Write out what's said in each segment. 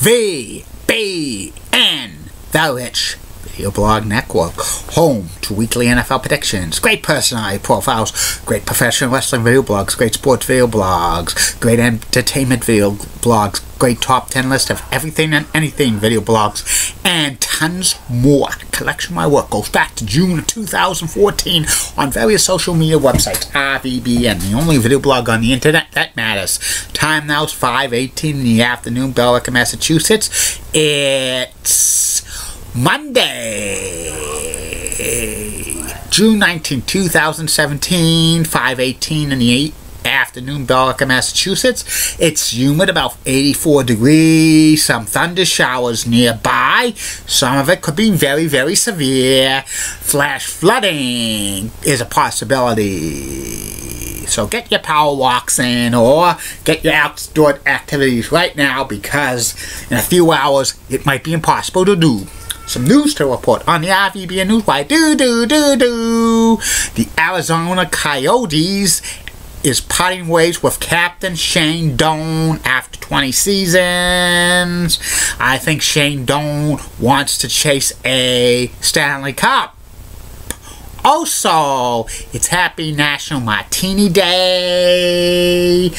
V B N. The Video Blog Network, home to weekly NFL predictions, great personality profiles, great professional wrestling video blogs, great sports video blogs, great entertainment video blogs, great top 10 list of everything and anything video blogs, and tons more. Collection of my work goes back to June of 2014 on various social media websites, RVBN, the only video blog on the internet that matters. Time now is 5.18 in the afternoon, Billerica, Massachusetts. It's Monday, June 19, 2017, 5.18 in the afternoon, Billerica, Massachusetts. It's humid, about 84 degrees, some thunder showers nearby. Some of it could be very, very severe. Flash flooding is a possibility. So get your power walks in or get your outdoor activities right now because in a few hours it might be impossible to do some news to report on the RVBN Newswire. Do, do, do, do. The Arizona Coyotes is parting ways with Captain Shane Doan after 20 seasons. I think Shane Doan wants to chase a Stanley Cup. Oh, also, it's Happy National Martini Day.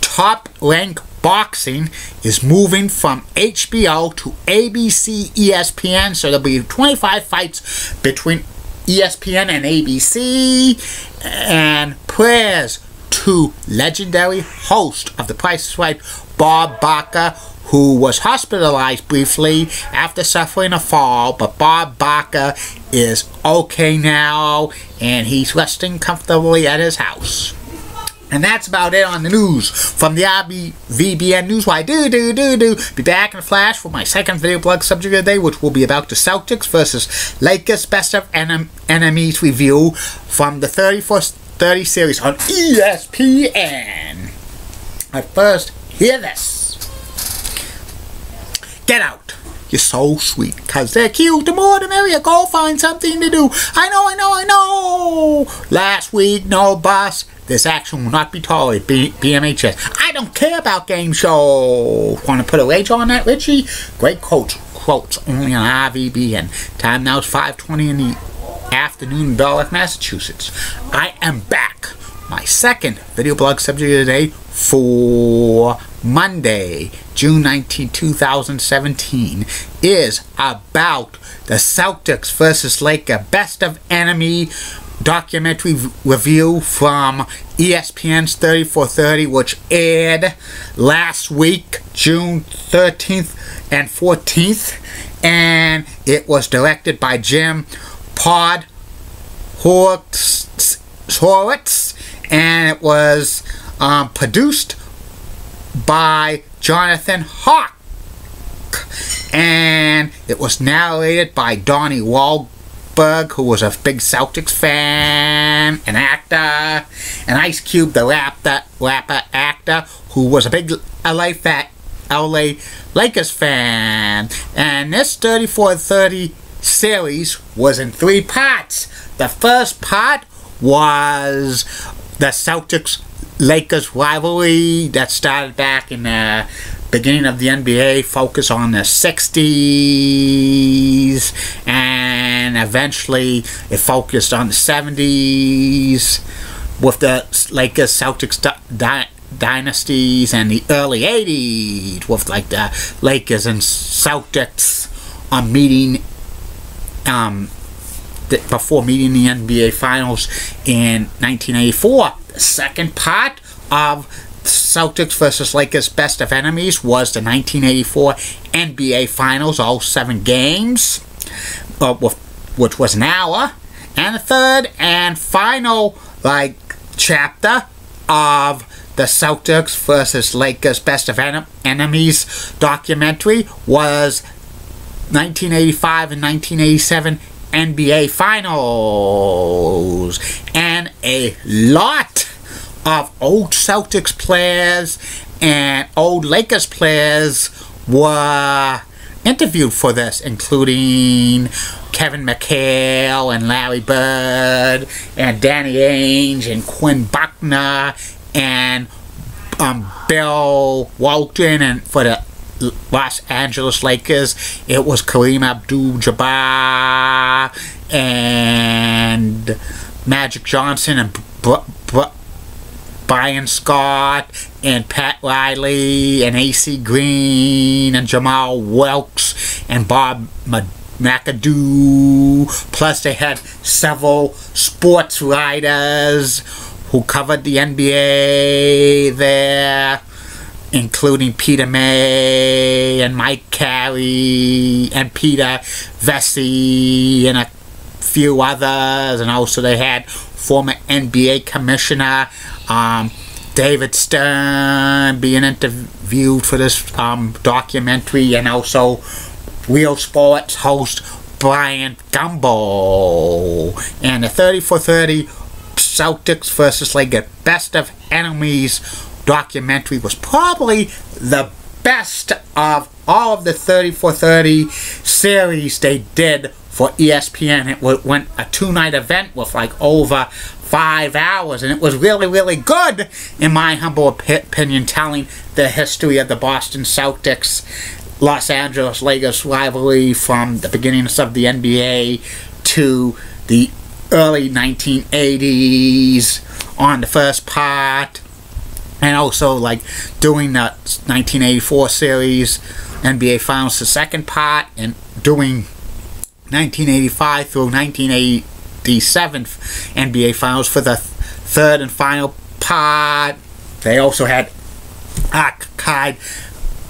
Top Rank Boxing is moving from HBO to ABC ESPN, so there'll be 25 fights between ESPN and ABC. And prayers to legendary host of The Price is Right, Bob Barker, who was hospitalized briefly after suffering a fall, but Bob Barker is okay now and he's resting comfortably at his house. And that's about it on the news from the RBVBN Newswire. Do, do, do, do. Be back in a flash for my second video blog subject of the day, which will be about the Celtics versus Lakers Best of Enem Enemies review from the 31st 30 series on ESPN. At first, hear this. Get out. You're so sweet, cause they're cute. The more the merrier. Go find something to do. I know, I know, I know. Last week, no bus. This action will not be tolerated. B BMHS. I don't care about game show. Want to put a wager on that, Richie? Great quotes. Quotes only on RVBN. Time now is 5:20 in the afternoon in Billerica, Massachusetts. I am back. My second video blog subject of the day for Monday, June 19, 2017, is about the Celtics versus Laker Best of Enemy documentary review from ESPN's 30 for 30, which aired last week, June 13th and 14th, and it was directed by Jim Pod Horwitz, and it was um, produced by Jonathan Hock. And it was narrated by Donnie Wahlberg, who was a big Celtics fan, an actor, and Ice Cube, the rapper, rapper actor, who was a big LA fat LA Lakers fan. And this 30 for 30 series was in three parts. The first part was the Celtics Lakers rivalry that started back in the beginning of the NBA, focus on the 60s, and eventually it focused on the 70s with the Lakers Celtics di dynasties and the early 80s with like the Lakers and Celtics on meeting um, before meeting the NBA Finals in 1984. Second part of Celtics versus Lakers Best of Enemies was the 1984 NBA Finals, all seven games, uh, which was an hour. And the third and final like chapter of the Celtics versus Lakers Best of en Enemies documentary was 1985 and 1987 NBA Finals. And a lot of old Celtics players and old Lakers players were interviewed for this, including Kevin McHale and Larry Bird and Danny Ainge and Quinn Buckner and um, Bill Walton and for the Los Angeles Lakers, it was Kareem Abdul-Jabbar and Magic Johnson and Br- Br- Byron Scott and Pat Riley and AC Green and Jamal Wilkes and Bob McAdoo. Plus, they had several sports writers who covered the NBA there, including Peter May and Mike Carey and Peter Vecsey and a few others. And also, they had former NBA commissioner um, David Stern being interviewed for this um, documentary, and also Real Sports host Bryant Gumbel. And the 30 for 30 Celtics versus Lakers Best of Enemies documentary was probably the best of all of the 30 for 30 series they did for ESPN. It went a two night event with like over five hours, and it was really, really good, in my humble opinion, telling the history of the Boston Celtics Los Angeles Lakers rivalry from the beginnings of the NBA to the early 1980s on the first part, and also like doing the 1984 series NBA Finals, the second part, and doing 1985 through 1987 NBA Finals for the third and final part. They also had archived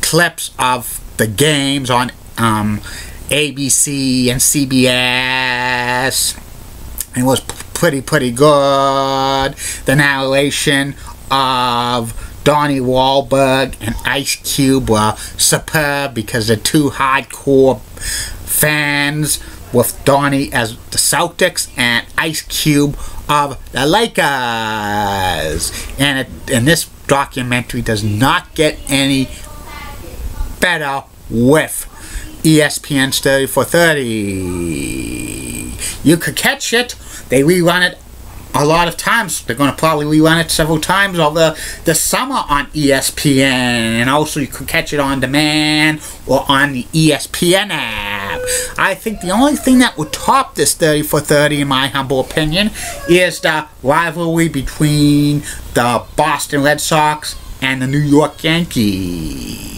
clips of the games on um, ABC and CBS. It was pretty, pretty good. The narration of Donnie Wahlberg and Ice Cube were superb because they're two hardcore fans with Donnie as the Celtics and Ice Cube of the Lakers. And, it, and this documentary does not get any better with ESPN's 30 for 30. You could catch it. They rerun it a lot of times. They're going to probably rerun it several times over the summer on ESPN. And also you can catch it on demand or on the ESPN app. I think the only thing that would top this 30 for 30 in my humble opinion is the rivalry between the Boston Red Sox and the New York Yankees.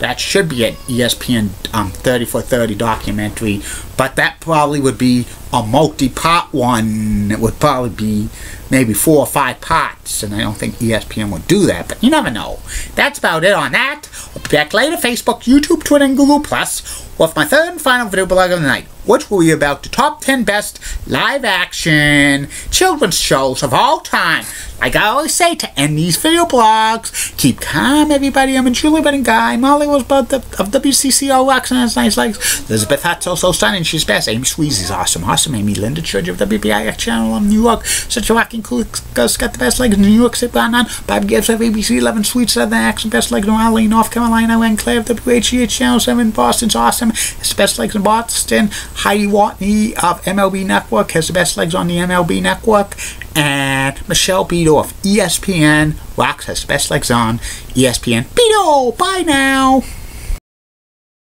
That should be an ESPN um, 30 for 30 documentary, but that probably would be a multi-part one. It would probably be maybe four or five parts, and I don't think ESPN would do that, but you never know. That's about it on that. I'll be back later, Facebook, YouTube, Twitter, and Google+, Plus with my third and final video blog of the night, which will be about the top 10 best live-action children's shows of all time. Like I always say to end these video blogs, keep calm, everybody. I'm a Julie Betting guy. Molly was about the, of WCCO has nice legs. Elizabeth Hutt's also stunning. She's best. Amy Sweezy's awesome. Awesome. Amy Linda Church of WBIX channel in New York. Such a rocking cool Gus got the best legs in New York. Sit down on. Bob Gibbs of ABC 11 Sweet Southern accent. Best legs in Raleigh, North Carolina. Len Claire of WHDH channel 7 Boston's awesome. It's the best legs in Boston. Heidi Watney of MLB Network has the best legs on the MLB Network. And Michelle Beadle of ESPN Rocks has the best legs on ESPN. Beadle! Bye now!